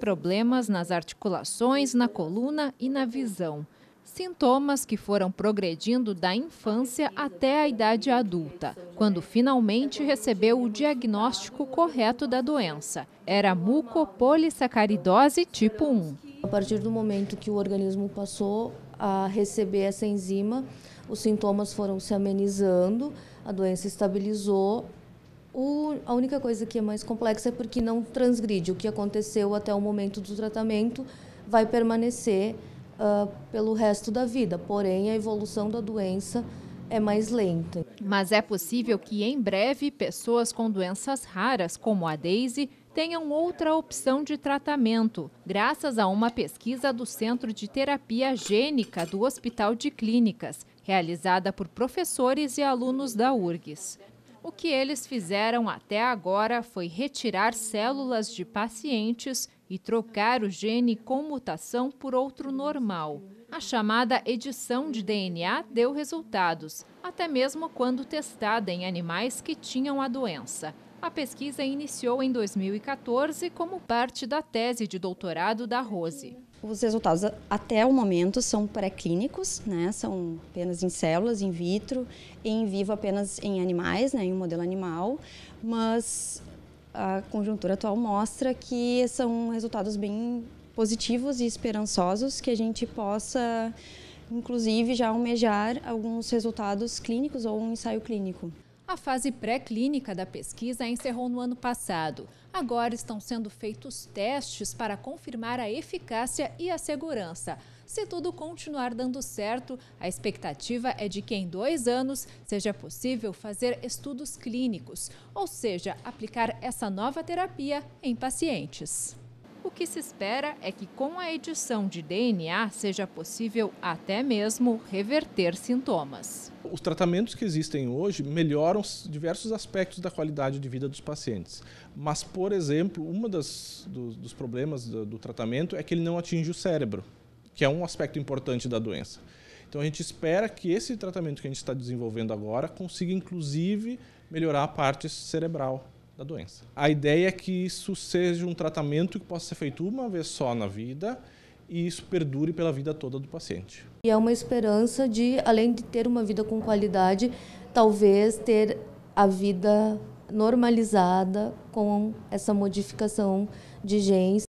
Problemas nas articulações, na coluna e na visão. Sintomas que foram progredindo da infância até a idade adulta, quando finalmente recebeu o diagnóstico correto da doença. Era mucopolissacaridose tipo 1. A partir do momento que o organismo passou a receber essa enzima, os sintomas foram se amenizando, a doença estabilizou. O, a única coisa que é mais complexa é porque não transgride. O que aconteceu até o momento do tratamento vai permanecer uh, pelo resto da vida, porém a evolução da doença é mais lenta. Mas é possível que em breve pessoas com doenças raras, como a Daisy, tenham outra opção de tratamento, graças a uma pesquisa do Centro de Terapia Gênica do Hospital de Clínicas, realizada por professores e alunos da URGS. O que eles fizeram até agora foi retirar células de pacientes e trocar o gene com mutação por outro normal. A chamada edição de DNA deu resultados, até mesmo quando testada em animais que tinham a doença. A pesquisa iniciou em 2014 como parte da tese de doutorado da Rose. Os resultados até o momento são pré-clínicos, né? são apenas em células, in vitro, em vivo apenas em animais, né? em um modelo animal, mas a conjuntura atual mostra que são resultados bem positivos e esperançosos que a gente possa, inclusive, já almejar alguns resultados clínicos ou um ensaio clínico. A fase pré-clínica da pesquisa encerrou no ano passado. Agora estão sendo feitos testes para confirmar a eficácia e a segurança. Se tudo continuar dando certo, a expectativa é de que em dois anos seja possível fazer estudos clínicos, ou seja, aplicar essa nova terapia em pacientes. O que se espera é que com a edição de DNA seja possível até mesmo reverter sintomas. Os tratamentos que existem hoje melhoram diversos aspectos da qualidade de vida dos pacientes. Mas, por exemplo, um dos, dos problemas do, do tratamento é que ele não atinge o cérebro, que é um aspecto importante da doença. Então a gente espera que esse tratamento que a gente está desenvolvendo agora consiga, inclusive, melhorar a parte cerebral da doença. A ideia é que isso seja um tratamento que possa ser feito uma vez só na vida e isso perdure pela vida toda do paciente. E é uma esperança de, além de ter uma vida com qualidade, talvez ter a vida normalizada com essa modificação de genes.